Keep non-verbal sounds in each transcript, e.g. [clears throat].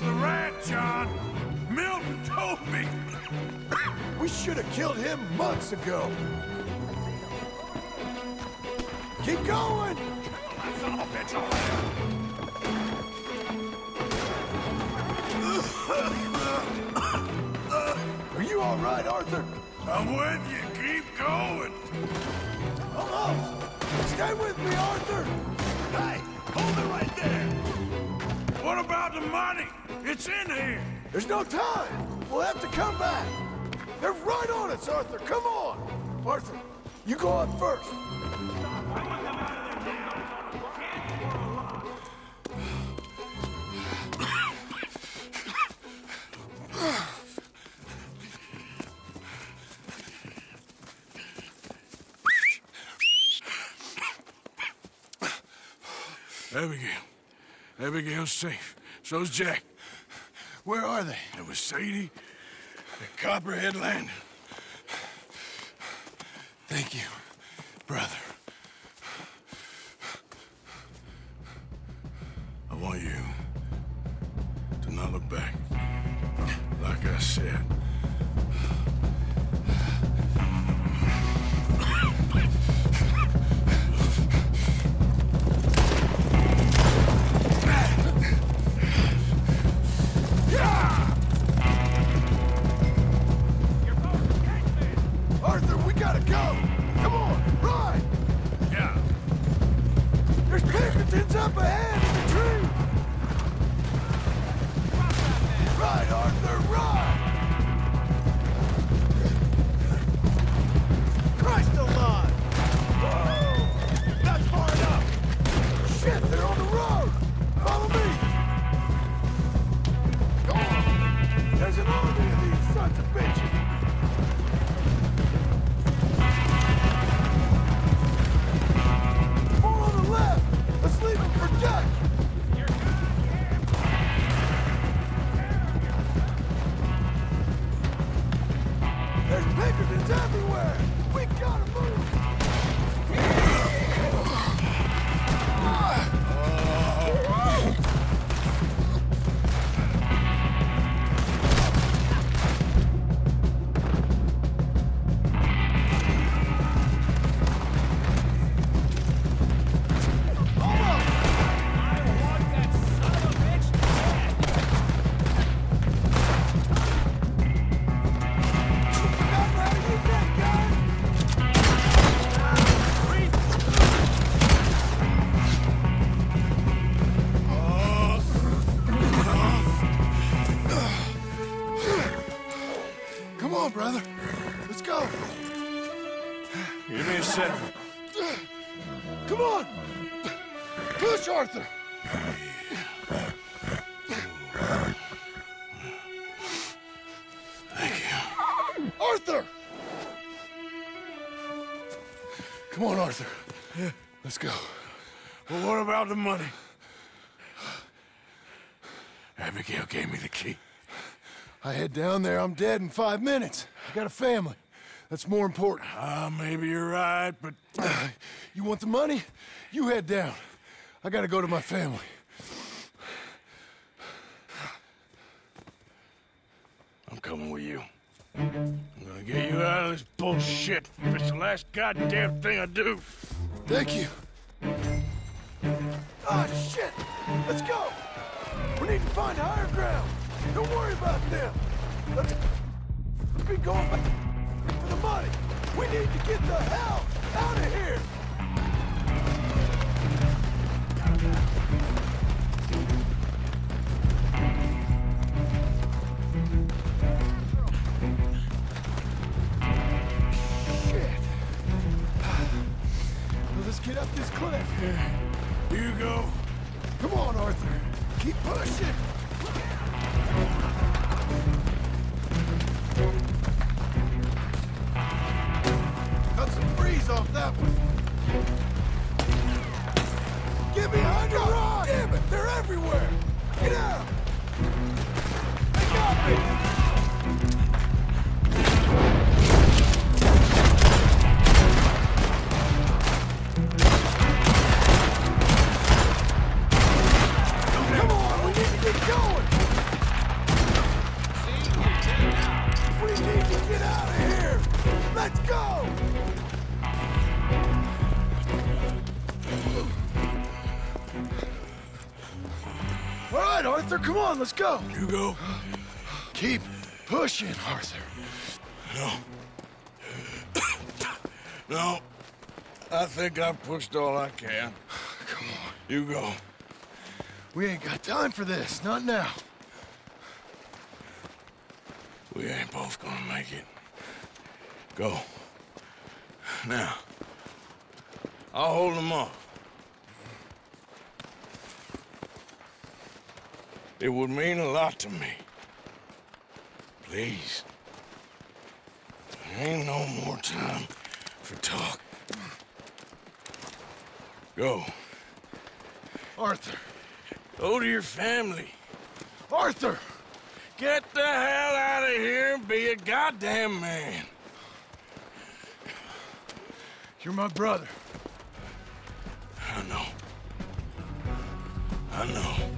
was the rat, John. Milton told me. [coughs] We should have killed him months ago. Keep going! That son of a bitch. Are you all right, Arthur? I'm with you. Keep going. Almost! Stay with me, Arthur! Hey, hold it right there. The money? It's in here. There's no time! We'll have to come back! They're right on us, Arthur! Come on! Arthur, you go up first! Abigail. Abigail's safe. So's Jack. Where are they? There was Sadie at Copperhead Landing. Thank you, brother. Come on, Arthur. Let's go. Well, what about the money? Abigail gave me the key. I head down there, I'm dead in five minutes. I got a family. That's more important. Ah, maybe you're right, but [clears throat] You want the money? You head down. I gotta go to my family. I'm coming with you. I'm gonna get you out of this bullshit. If it's the last goddamn thing I do. Thank you. Ah, shit! Let's go! We need to find higher ground. Don't worry about them. Let's, let's be going back for the money. We need to get the hell out of here! Here you go. Come on, Arthur. Keep pushing. Go. You go. Keep pushing, Arthur. No. [coughs] no. I think I've pushed all I can. Come on. You go. We ain't got time for this, not now. We ain't both gonna make it. Go. Now. I'll hold them off. It would mean a lot to me. Please. There ain't no more time for talk. Go. Arthur. Go to your family. Arthur! Get the hell out of here and be a goddamn man. You're my brother. I know. I know.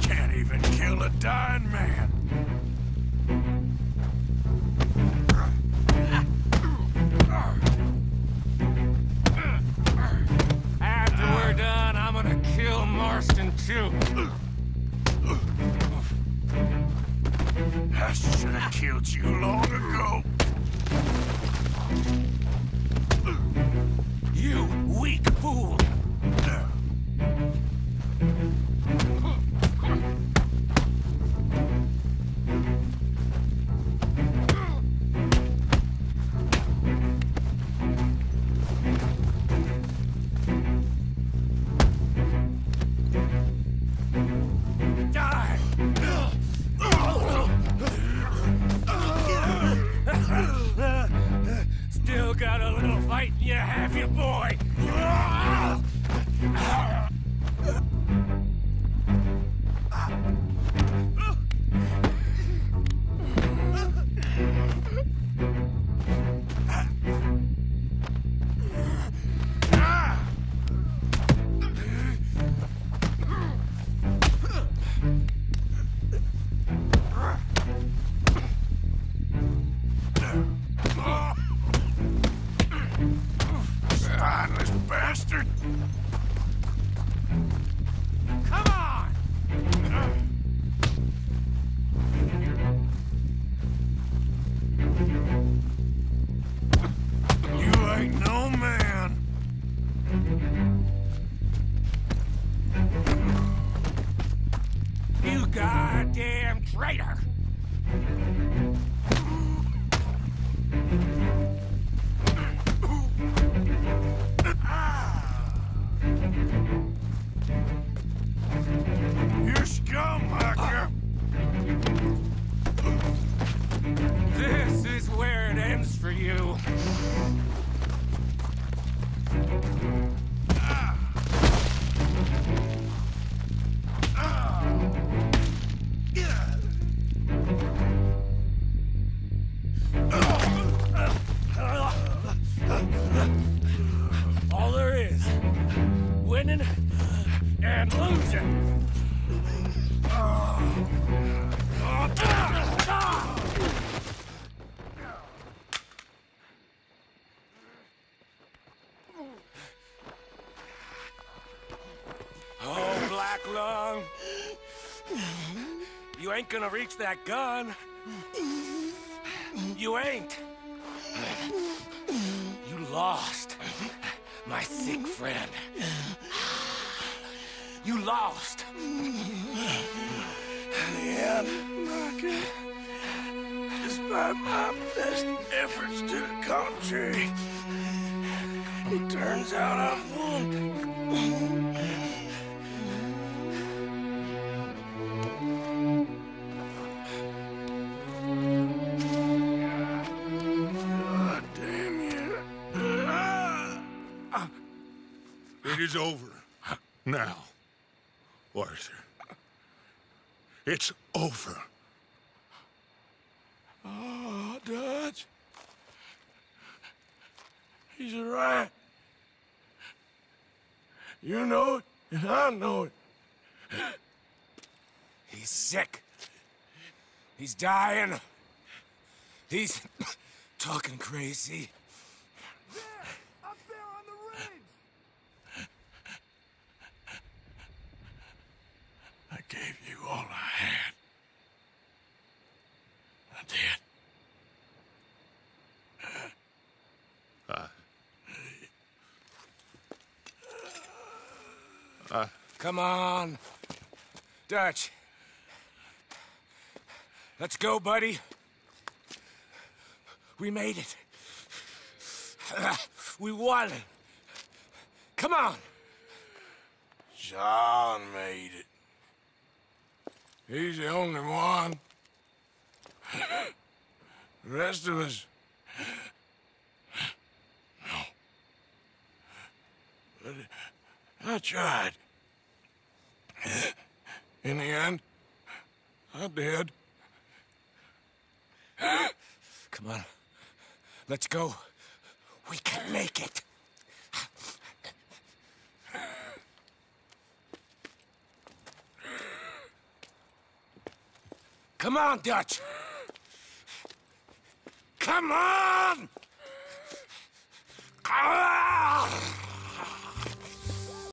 Can't even kill a dying man. After we're done, I'm gonna kill Marston too. I should have killed you long got a little fight in you, have you, boy? Bastard! All there is, winning and losing. Oh, Black Lung. You ain't gonna reach that gun. You ain't. You lost, my sick friend. You lost. End, Micah, despite my best efforts to the contrary, it turns out I've won. It is over. Now, Arthur. It's over. Oh, Dutch. He's right. You know it, and I know it. He's sick. He's dying. He's talking crazy. Up there on the ridge. I gave you all I had. I did. Come on. Dutch. Let's go, buddy. We made it. We won. Come on. John made it. He's the only one. The rest of us. No. But I tried. In the end, I did. Come on. Let's go. We can make it. Come on, Dutch. Come on! Ah!